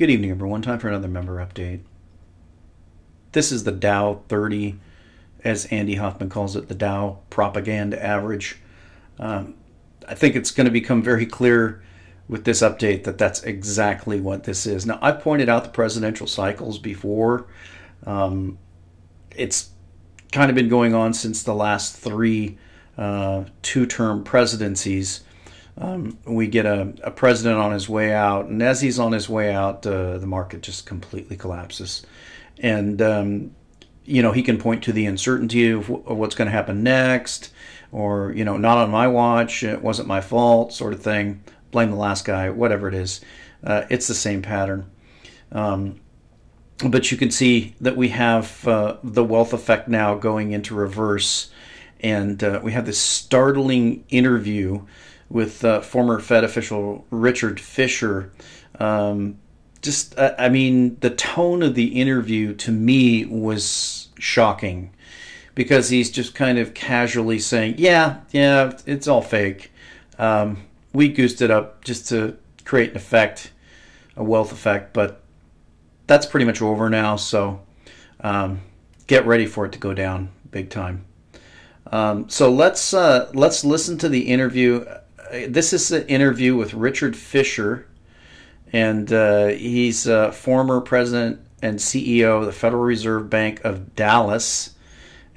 Good evening, everyone. Time for another member update. This is the Dow 30, as Andy Hoffman calls it, the Dow propaganda average. Um, I think it's going to become very clear with this update that that's exactly what this is. Now, I pointed out the presidential cycles before. Um, it's kind of been going on since the last three uh, two term presidencies. Um, we get a, a, president on his way out, and as he's on his way out, uh, the market just completely collapses. And, um, you know, he can point to the uncertainty of, w- of what's going to happen next, or, you know, not on my watch, it wasn't my fault, sort of thing. Blame the last guy, whatever it is. Uh, it's the same pattern. Um, but you can see that we have uh, the wealth effect now going into reverse. And uh, we have this startling interview with uh, former Fed official Richard Fisher. Um, just, I mean, the tone of the interview to me was shocking because he's just kind of casually saying, Yeah, yeah, it's all fake. Um, we goosed it up just to create an effect, a wealth effect, but that's pretty much over now. So um, get ready for it to go down big time. Um, so let's uh, let's listen to the interview. This is an interview with Richard Fisher, and uh, he's a former president and CEO of the Federal Reserve Bank of Dallas.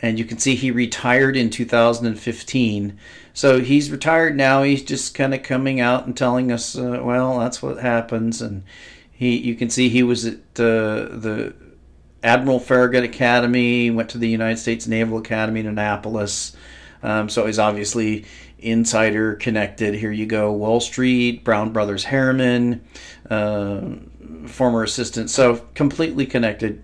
And you can see he retired in 2015. So he's retired now. He's just kind of coming out and telling us, uh, well, that's what happens. And he, you can see he was at uh, the Admiral Farragut Academy, went to the United States Naval Academy in Annapolis. Um, so he's obviously insider connected. Here you go, Wall Street, Brown Brothers Harriman, uh, former assistant. So completely connected.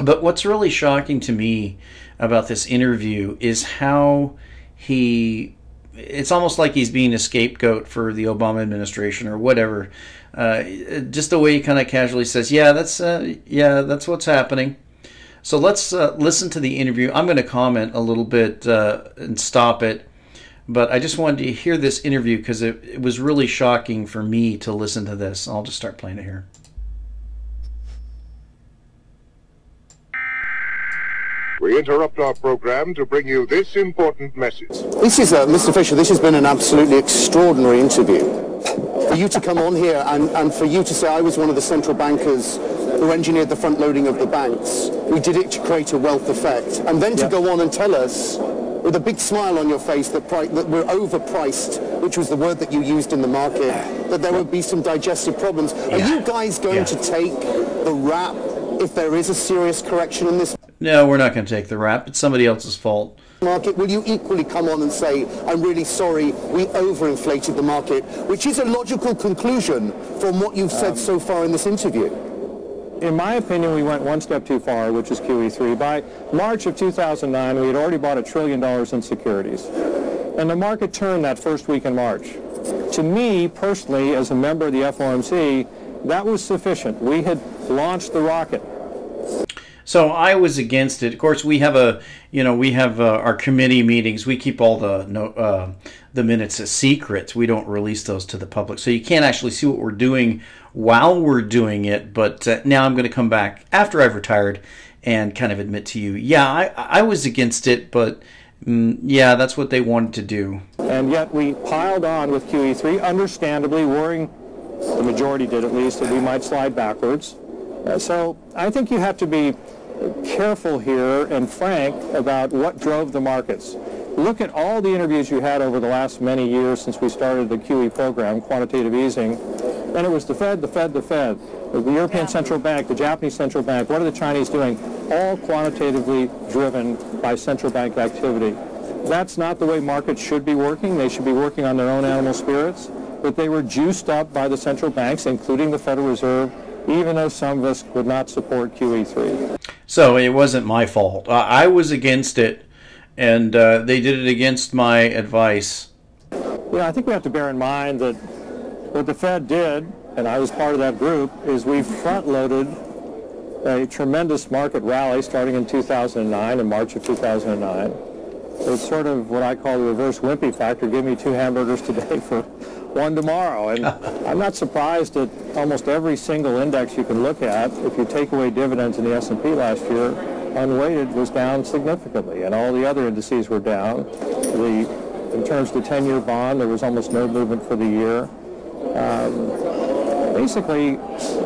But what's really shocking to me about this interview is how he it's almost like he's being a scapegoat for the Obama administration or whatever. Uh, just the way he kind of casually says, "Yeah, that's uh, yeah, that's what's happening." So let's uh, listen to the interview. I'm going to comment a little bit uh, and stop it, but I just wanted to hear this interview because it, it was really shocking for me to listen to this. I'll just start playing it here. We interrupt our program to bring you this important message. This is, uh, Mr. Fisher, this has been an absolutely extraordinary interview. For you to come on here and, and for you to say I was one of the central bankers who engineered the front loading of the banks. We did it to create a wealth effect. And then to go on and tell us with a big smile on your face that, pri- that we're overpriced, which was the word that you used in the market, that there would be some digestive problems. Are you guys going Yeah. to take the rap if there is a serious correction in this No, we're not going to take the rap. It's somebody else's fault. market, will you equally come on and say, I'm really sorry, we overinflated the market, which is a logical conclusion from what you've said um, so far in this interview? In my opinion, we went one step too far, which is QE3. By March of 2009, we had already bought a trillion dollars in securities. And the market turned that first week in March. To me, personally, as a member of the FOMC, that was sufficient. We had launched the rocket. So I was against it. Of course, we have a you know we have uh, our committee meetings. We keep all the no, uh, the minutes as secrets. We don't release those to the public, so you can't actually see what we're doing while we're doing it. But uh, now I'm going to come back after I've retired and kind of admit to you, yeah, I, I was against it, but mm, yeah, that's what they wanted to do. And yet we piled on with QE3, understandably worrying, the majority did at least, that we might slide backwards. Uh, so I think you have to be careful here and frank about what drove the markets. Look at all the interviews you had over the last many years since we started the QE program, quantitative easing, and it was the Fed, the Fed, the Fed, the European Central Bank, the Japanese Central Bank, what are the Chinese doing? All quantitatively driven by central bank activity. That's not the way markets should be working. They should be working on their own animal spirits, but they were juiced up by the central banks, including the Federal Reserve, even though some of us would not support QE3. So it wasn't my fault. I, was against it, and uh, they did it against my advice. Yeah, I think we have to bear in mind that what the Fed did, and I was part of that group, is we front-loaded a tremendous market rally starting in 2009, in March of 2009. It's sort of what I call the reverse wimpy factor. Give me two hamburgers today for one tomorrow. And I'm not surprised that almost every single index you can look at, if you take away dividends in the S&P last year, unweighted was down significantly, and all the other indices were down. The, in terms of the 10-year bond, there was almost no movement for the year. Um, basically,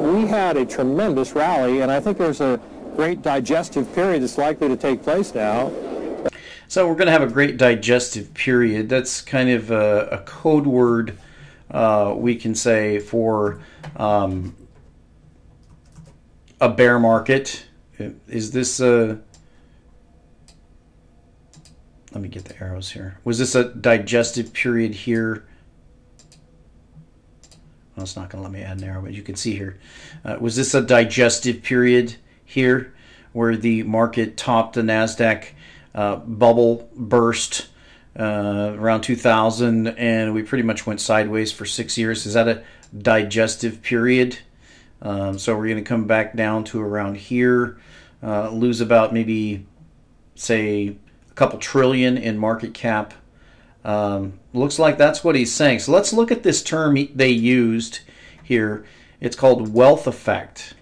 we had a tremendous rally, and I think there's a great digestive period that's likely to take place now. So we're going to have a great digestive period. That's kind of a, a code word uh, we can say for um, a bear market. Is this a let me get the arrows here. Was this a digestive period here? Well, it's not going to let me add an arrow, but you can see here. Uh, was this a digestive period here where the market topped the NASDAQ uh, bubble burst uh, around 2000 and we pretty much went sideways for six years? Is that a digestive period? Um, so we're going to come back down to around here, uh, lose about maybe, say, a couple trillion in market cap. Um, looks like that's what he's saying. So let's look at this term they used here. It's called wealth effect.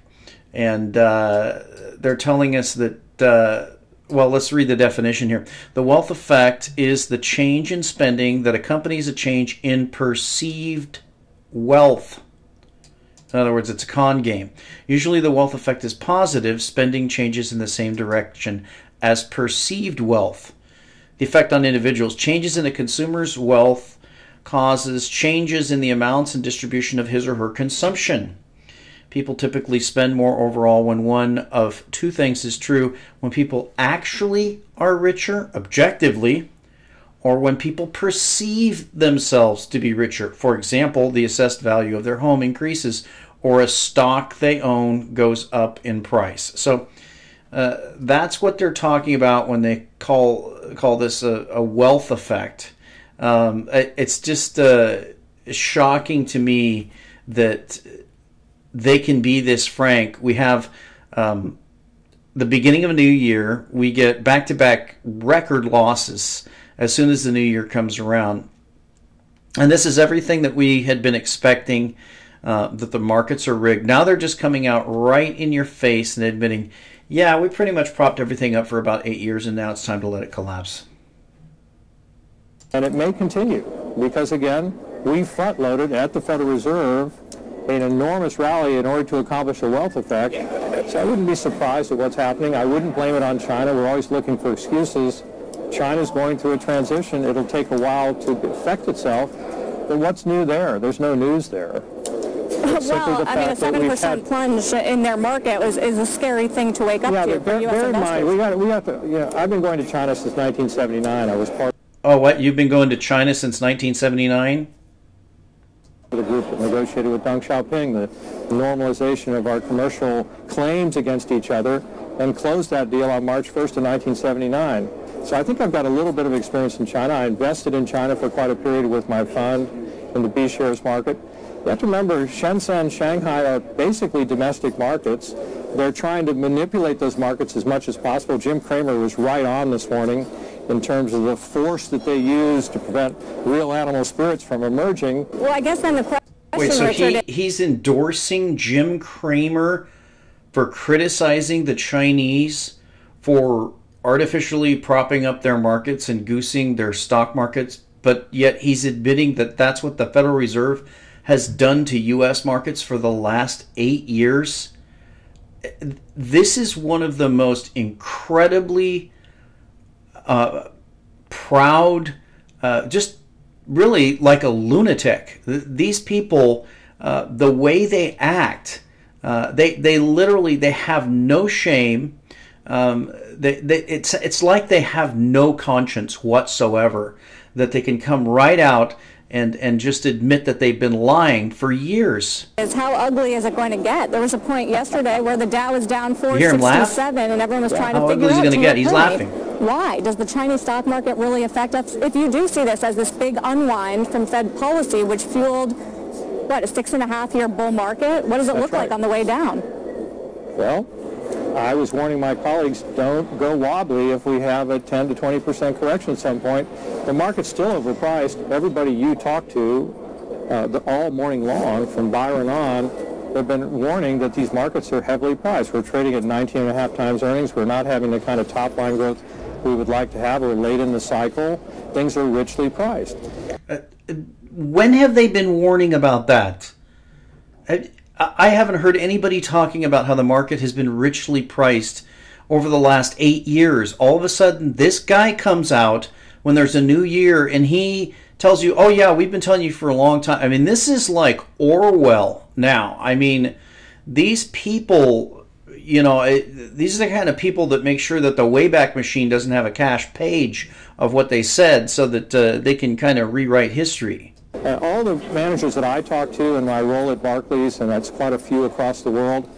And uh, they're telling us that, uh, well, let's read the definition here. The wealth effect is the change in spending that accompanies a change in perceived wealth. In other words, it's a con game. Usually the wealth effect is positive, spending changes in the same direction as perceived wealth. The effect on individuals changes in a consumer's wealth causes changes in the amounts and distribution of his or her consumption. People typically spend more overall when one of two things is true when people actually are richer objectively, or when people perceive themselves to be richer. For example, the assessed value of their home increases, or a stock they own goes up in price. So, uh, that's what they're talking about when they call call this a, a wealth effect. Um, it's just uh, shocking to me that they can be this frank. We have um, the beginning of a new year. We get back to back record losses as soon as the new year comes around, and this is everything that we had been expecting. Uh, that the markets are rigged. Now they're just coming out right in your face and admitting, yeah, we pretty much propped everything up for about eight years, and now it's time to let it collapse. And it may continue because, again, we front loaded at the Federal Reserve an enormous rally in order to accomplish a wealth effect. So I wouldn't be surprised at what's happening. I wouldn't blame it on China. We're always looking for excuses. China's going through a transition. It'll take a while to affect itself. But what's new there? There's no news there well, I mean, a seven percent plunge in their market was, is a scary thing to wake up yeah, to. Bear, bear in mind, we got we got to. You know, I've been going to China since 1979. I was part. Oh, what? You've been going to China since 1979? The group that negotiated with Deng Xiaoping the normalization of our commercial claims against each other and closed that deal on March 1st of 1979. So I think I've got a little bit of experience in China. I invested in China for quite a period with my fund in the B shares market. You have to remember, Shenzhen, Shanghai are basically domestic markets. They're trying to manipulate those markets as much as possible. Jim Cramer was right on this morning in terms of the force that they use to prevent real animal spirits from emerging. Well, I guess then the question, Wait, so he, he's endorsing Jim Cramer for criticizing the Chinese for artificially propping up their markets and goosing their stock markets, but yet he's admitting that that's what the Federal Reserve has done to U.S. markets for the last eight years. This is one of the most incredibly uh, proud, uh, just really like a lunatic. These people, uh, the way they act, uh, they they literally they have no shame. Um, they, they, it's it's like they have no conscience whatsoever. That they can come right out and and just admit that they've been lying for years. Is how ugly is it going to get? There was a point yesterday where the Dow was down 467 and everyone was trying how to figure out. How ugly is he going to get? He's point, laughing. Why does the Chinese stock market really affect us? If you do see this as this big unwind from Fed policy, which fueled what a six and a half year bull market, what does it That's look right. like on the way down? Well, I was warning my colleagues, don't go wobbly if we have a 10 to 20% correction at some point. The market's still overpriced. Everybody you talk to uh, the, all morning long from Byron on have been warning that these markets are heavily priced. We're trading at 19 and a half times earnings. We're not having the kind of top line growth we would like to have. We're late in the cycle. Things are richly priced. Uh, when have they been warning about that? I haven't heard anybody talking about how the market has been richly priced over the last eight years. All of a sudden, this guy comes out when there's a new year and he tells you, oh, yeah, we've been telling you for a long time. I mean, this is like Orwell now. I mean, these people, you know, it, these are the kind of people that make sure that the Wayback Machine doesn't have a cache page of what they said so that uh, they can kind of rewrite history. Uh, all the managers that I talk to in my role at Barclays, and that's quite a few across the world,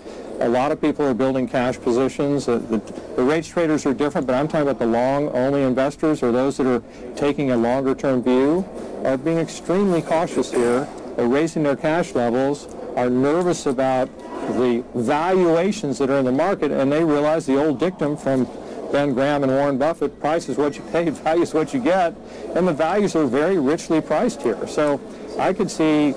a lot of people are building cash positions. Uh, the, the, rates traders are different, but I'm talking about the long-only investors or those that are taking a longer-term view are being extremely cautious here, are raising their cash levels, are nervous about the valuations that are in the market, and they realize the old dictum from Ben Graham and Warren Buffett, price is what you pay, value is what you get, and the values are very richly priced here. So I could see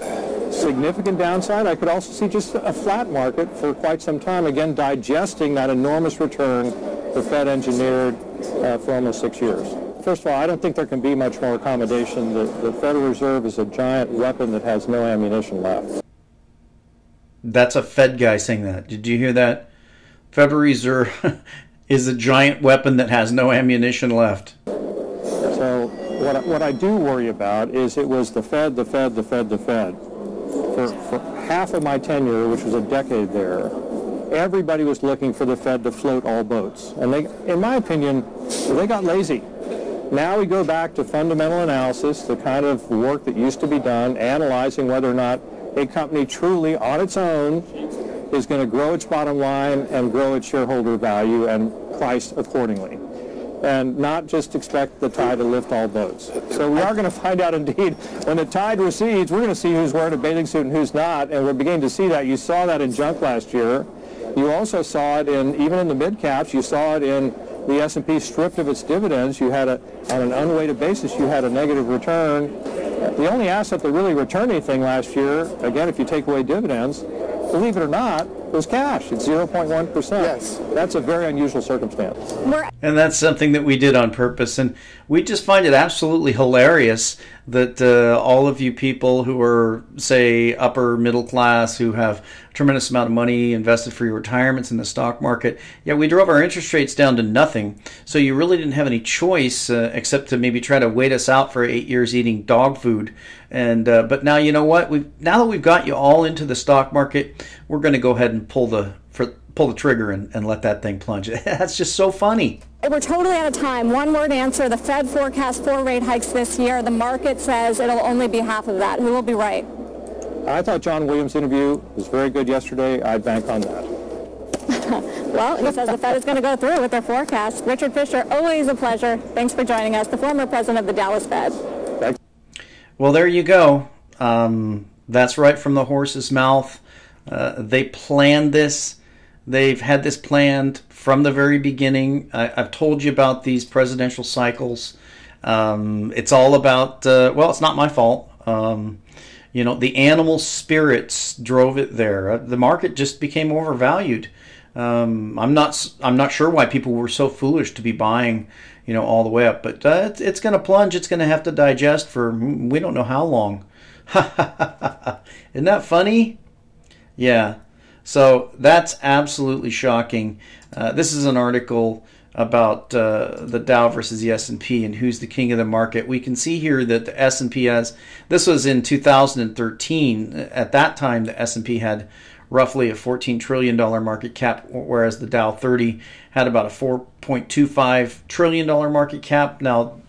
significant downside. I could also see just a flat market for quite some time, again, digesting that enormous return the Fed engineered uh, for almost six years. First of all, I don't think there can be much more accommodation. The, the Federal Reserve is a giant weapon that has no ammunition left. That's a Fed guy saying that. Did you hear that? Federal Reserve is a giant weapon that has no ammunition left. So what I, what I do worry about is it was the Fed, the Fed, the Fed, the Fed. For, for half of my tenure, which was a decade there, everybody was looking for the Fed to float all boats. And they, in my opinion, they got lazy. Now we go back to fundamental analysis, the kind of work that used to be done, analyzing whether or not a company truly on its own is going to grow its bottom line and grow its shareholder value and price accordingly and not just expect the tide to lift all boats. So we are going to find out indeed when the tide recedes, we're going to see who's wearing a bathing suit and who's not, and we're beginning to see that. You saw that in junk last year. You also saw it in even in the mid caps. You saw it in the S&P stripped of its dividends. You had a on an unweighted basis. You had a negative return. The only asset that really returned anything last year, again, if you take away dividends, believe it or not, was cash. It's 0.1%. Yes. That's a very unusual circumstance. And that's something that we did on purpose. And we just find it absolutely hilarious that uh, all of you people who are, say, upper middle class, who have a tremendous amount of money invested for your retirements in the stock market, yeah, we drove our interest rates down to nothing. So you really didn't have any choice uh, except to maybe try to wait us out for eight years eating dog food. And uh, but now you know what? We now that we've got you all into the stock market, we're going to go ahead and pull the for, pull the trigger and, and let that thing plunge. That's just so funny. We're totally out of time. One word answer. The Fed forecasts four rate hikes this year. The market says it'll only be half of that. Who will be right? I thought John Williams' interview was very good yesterday. I'd bank on that. well, he says the Fed is going to go through with their forecast. Richard Fisher, always a pleasure. Thanks for joining us, the former president of the Dallas Fed. Thanks. Well, there you go. Um, that's right from the horse's mouth. Uh, they planned this. They've had this planned from the very beginning. I, have told you about these presidential cycles. Um, it's all about, uh, well, it's not my fault. Um, you know, the animal spirits drove it there. Uh, the market just became overvalued. Um, I'm not. I'm not sure why people were so foolish to be buying, you know, all the way up. But uh, it's, it's going to plunge. It's going to have to digest for we don't know how long. Isn't that funny? Yeah. So that's absolutely shocking. Uh, this is an article about uh, the Dow versus the S&P and who's the king of the market. We can see here that the S&P has this was in 2013. At that time, the S&P had roughly a 14 trillion dollar market cap, whereas the Dow 30 had about a 4.25 trillion dollar market cap. Now.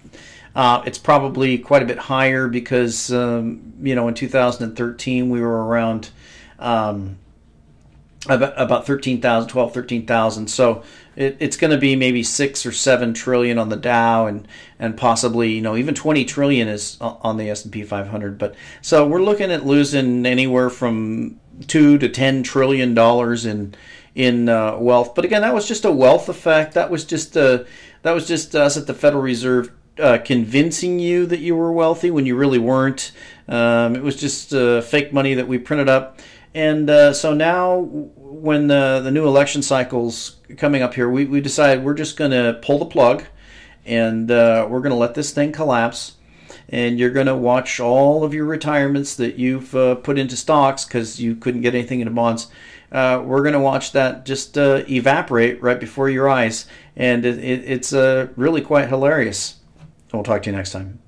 Uh, it's probably quite a bit higher because um, you know in 2013 we were around um, about, about 13,000, 12, 13,000. So it, it's going to be maybe six or seven trillion on the Dow, and and possibly you know even 20 trillion is on the S&P 500. But so we're looking at losing anywhere from two to 10 trillion dollars in in uh, wealth. But again, that was just a wealth effect. That was just uh, that was just us at the Federal Reserve uh, convincing you that you were wealthy when you really weren't. Um, it was just uh, fake money that we printed up. And uh, so now, when the, the new election cycle's coming up here, we, we decided we're just going to pull the plug and uh, we're going to let this thing collapse. And you're going to watch all of your retirements that you've uh, put into stocks because you couldn't get anything into bonds. Uh, we're going to watch that just uh, evaporate right before your eyes. And it, it, it's really quite hilarious. We'll talk to you next time.